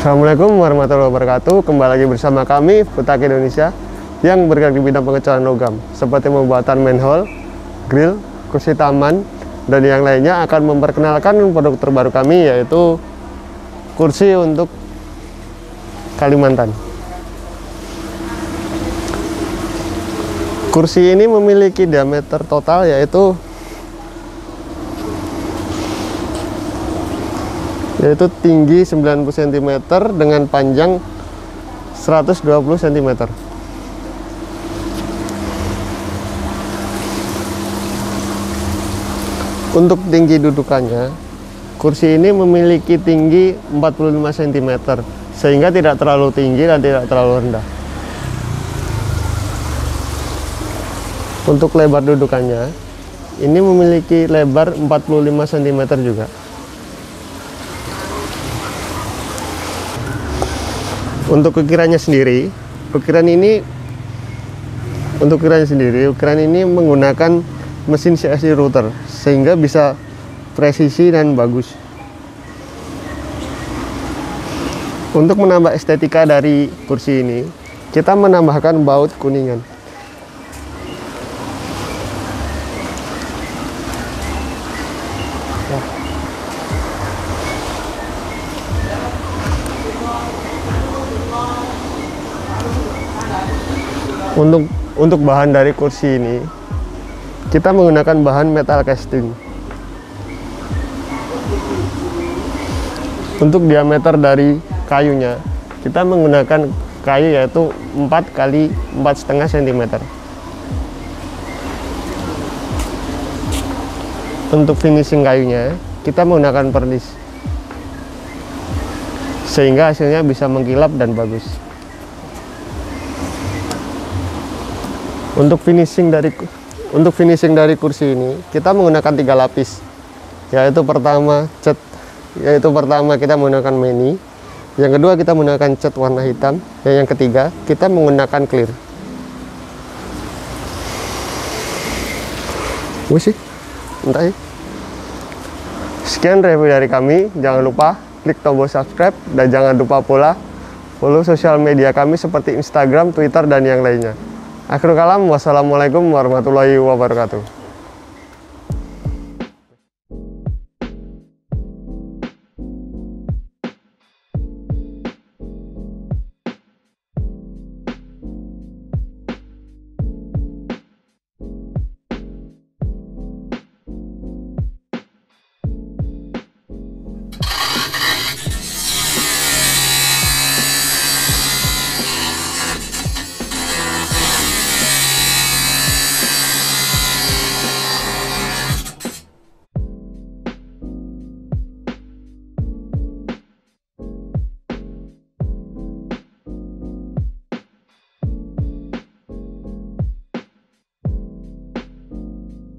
Assalamualaikum warahmatullahi wabarakatuh. Kembali lagi bersama kami Putak Indonesia Yang bergerak di bidang pengecoran logam Seperti pembuatan manhole, grill, kursi taman Dan yang lainnya akan memperkenalkan produk terbaru kami Yaitu kursi untuk Kalimantan. Kursi ini memiliki diameter total yaitu yaitu tinggi 90 cm dengan panjang 120 cm untuk tinggi dudukannya kursi ini memiliki tinggi 45 cm sehingga tidak terlalu tinggi dan tidak terlalu rendah. Untuk lebar dudukannya ini memiliki lebar 45 cm juga untuk ukirannya sendiri ukiran ini untuk ukirannya sendiri ukiran ini menggunakan mesin CSI router sehingga bisa presisi dan bagus. Untuk menambah estetika dari kursi ini kita menambahkan baut kuningan untuk untuk bahan dari kursi ini kita menggunakan bahan metal casting. Untuk diameter dari kayunya kita menggunakan kayu yaitu 4 kali 4 setengah cm untuk finishing kayunya kita menggunakan perlis sehingga hasilnya bisa mengkilap dan bagus untuk finishing dari untuk finishing dari kursi ini kita menggunakan tiga lapis. Yaitu pertama cat yaitu pertama kita menggunakan mini yang kedua kita menggunakan cat warna hitam. Dan yang ketiga kita menggunakan clear. Sih. Entah ya. Sekian review dari kami. Jangan lupa klik tombol subscribe. Dan jangan lupa pula follow sosial media kami seperti Instagram, Twitter, dan yang lainnya. Akhirul kalam, wassalamualaikum warahmatullahi wabarakatuh.